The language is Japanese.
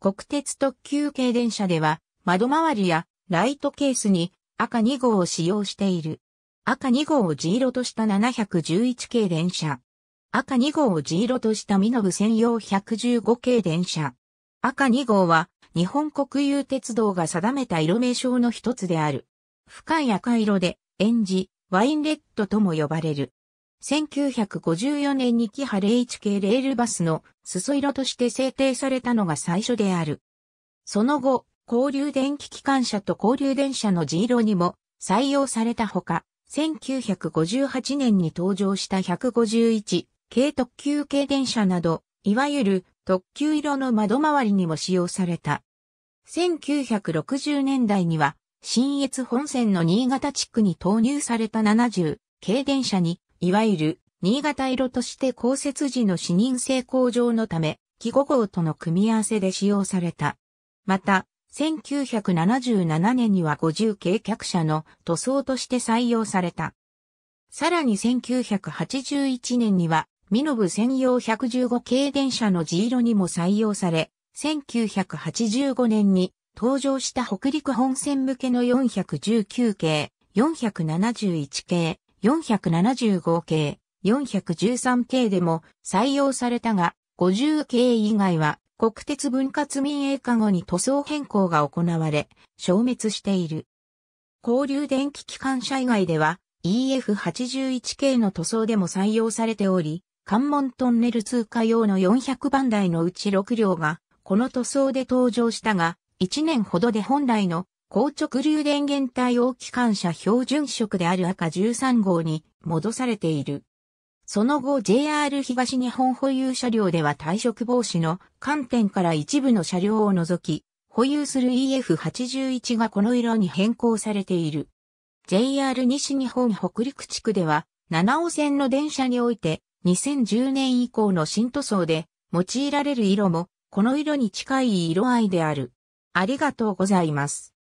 国鉄特急系電車では窓周りやライトケースに赤2号を使用している。赤2号を G 色とした711系電車。赤2号を G 色としたミノブ専用115系電車。赤2号は日本国有鉄道が定めた色名称の一つである。深い赤色で、エンジ、ワインレッドとも呼ばれる。1954年にキハ H 系レールバスの裾色として制定されたのが最初である。その後、交流電気機関車と交流電車の G 色にも採用されたほか、1958年に登場した151系特急系電車など、いわゆる特急色の窓周りにも使用された。1960年代には、新越本線の新潟地区に投入された70系電車に、いわゆる新潟色として降雪時の視認性向上のため、記号号との組み合わせで使用された。また、1977年には50系客車の塗装として採用された。さらに1981年にはミノブ専用115系電車の G 色にも採用され、1985年に登場した北陸本線向けの419系、471系、475系、413系でも採用されたが、50系以外は国鉄分割民営化後に塗装変更が行われ、消滅している。交流電気機関車以外では EF81 系の塗装でも採用されており、関門トンネル通過用の400番台のうち6両が、この塗装で登場したが、1年ほどで本来の硬直流電源対応機関車標準色である赤13号に戻されている。その後 JR 東日本保有車両では退色防止の観点から一部の車両を除き、保有する EF81 がこの色に変更されている。JR 西日本北陸地区では、七尾線の電車において2010年以降の新塗装で用いられる色もこの色に近い色合いである。ありがとうございます。